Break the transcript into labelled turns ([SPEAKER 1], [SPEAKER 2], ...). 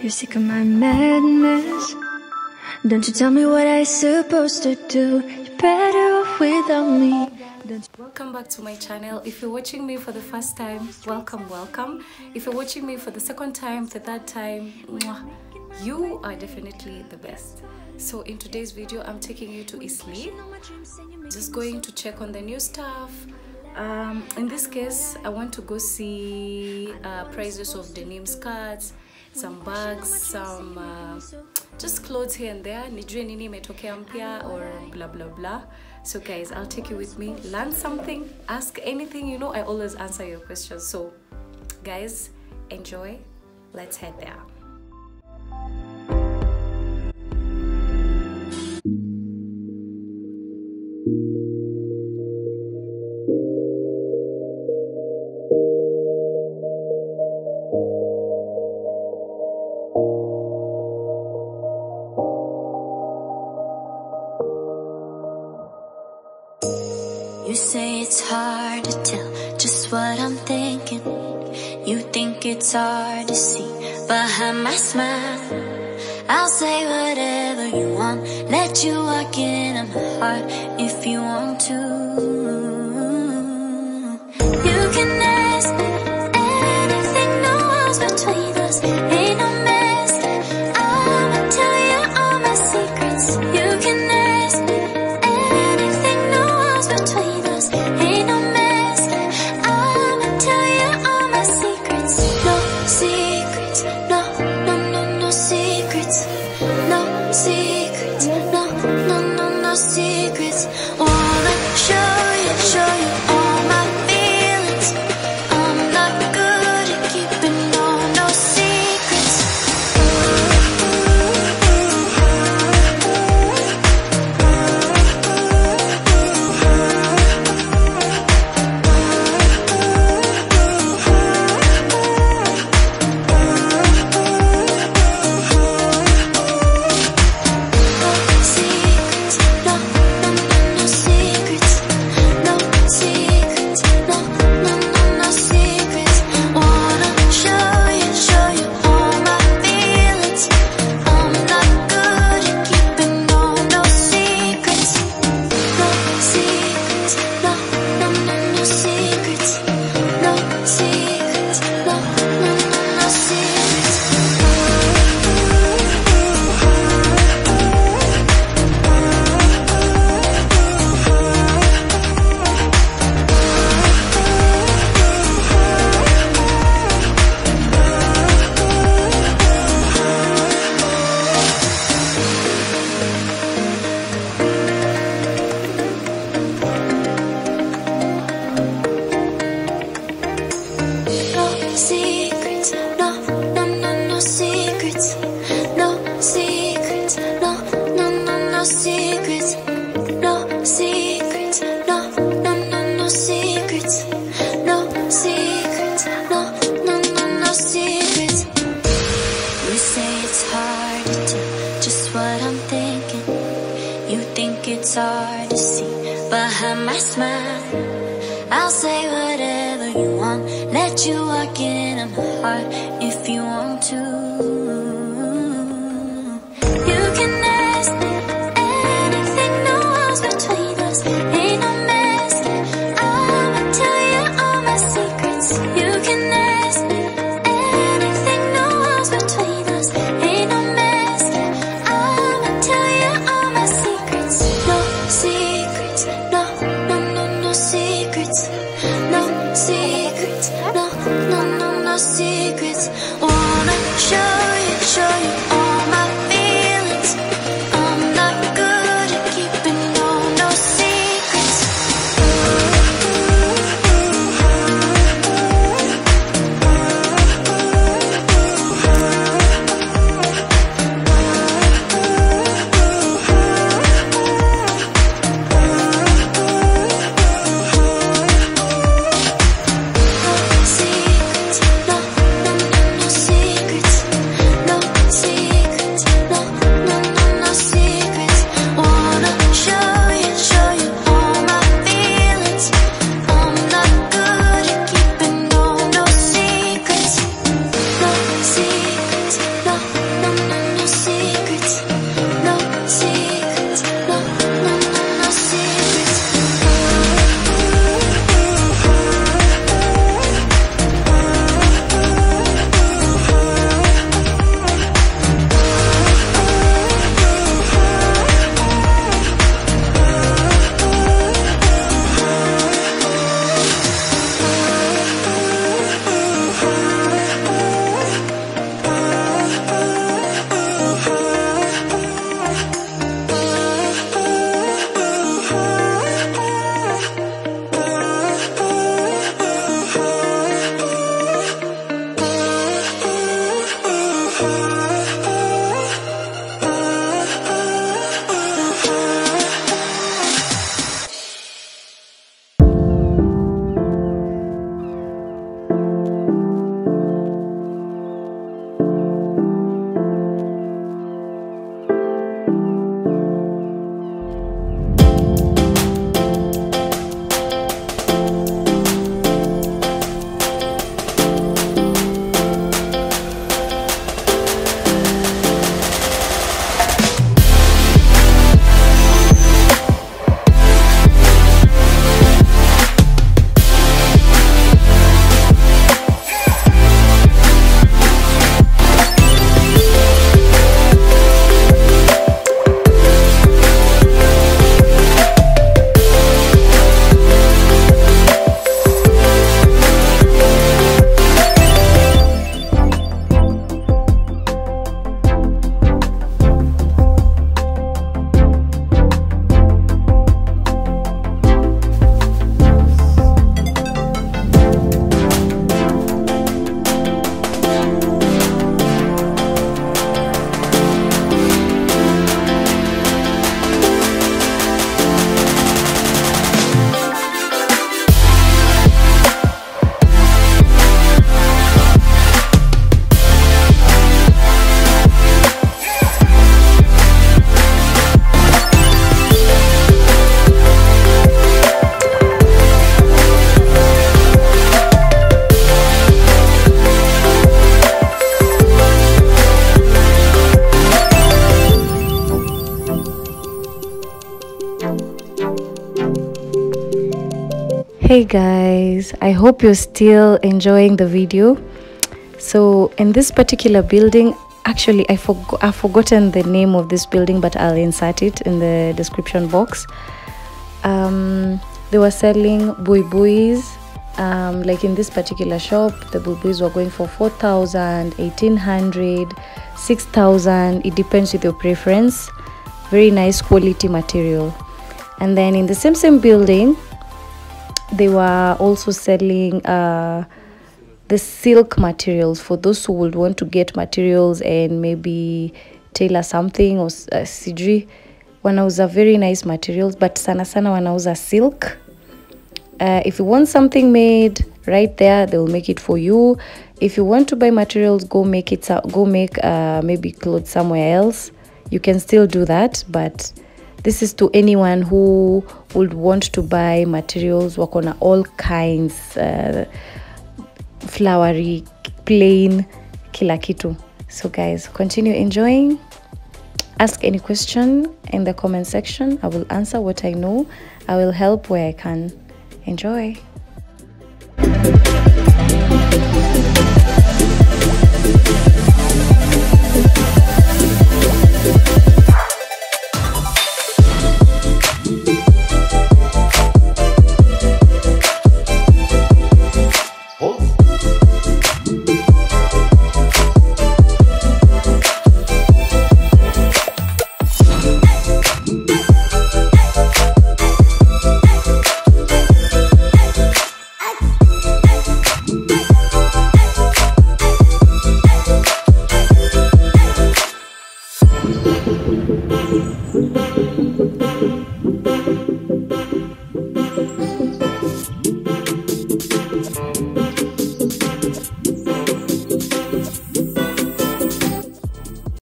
[SPEAKER 1] You're sick of my madness. Don't you tell me what I am supposed to do. You're better off without me.
[SPEAKER 2] Welcome back to my channel. If you're watching me for the first time, welcome, welcome. If you're watching me for the second time, the third time, mwah, you are definitely the best. So in today's video, I'm taking you to Eastleigh. Just going to check on the new stuff. Um, in this case, I want to go see uh, prices of denim skirts, some bags, some uh, just clothes here and there. Nijue nini imetokea mpya or blah blah blah. So guys, I'll take you with me. Learn something, ask anything. You know, I always answer your questions. So guys, enjoy. Let's head there.
[SPEAKER 1] Say it's hard to tell just what I'm thinking. You think it's hard to see behind my smile. I'll say whatever you want, let you walk into my heart if you want to. You can ask me see behind my smile. I'll say whatever you want, let you walk into my heart if you want to. You can ask me anything, no walls between us, ain't no. I'ma tell you all my secrets. Secrets. Wanna show you, show you
[SPEAKER 2] Hey guys, I hope you're still enjoying the video. So, in this particular building, actually, I forgot I've forgotten the name of this building, but I'll insert it in the description box. Um, they were selling bui buis. Um, like in this particular shop, the bui buis were going for 4,000, 1,800, 6,000. It depends with your preference. Very nice quality material. And then in the same same building, they were also selling uh, the silk materials for those who would want to get materials and maybe tailor something or uh, sijui. Wanauza very nice materials but sana sana wanauza silk. Uh, if you want something made right there they will make it for you. If you want to buy materials go make it go make uh, maybe clothes somewhere else. You can still do that but this is to anyone who would want to buy materials wako na all kinds uh, flowery plain kila kitu. So guys continue enjoying. Ask any question in the comment section. I will answer what i know. I will help where i can. Enjoy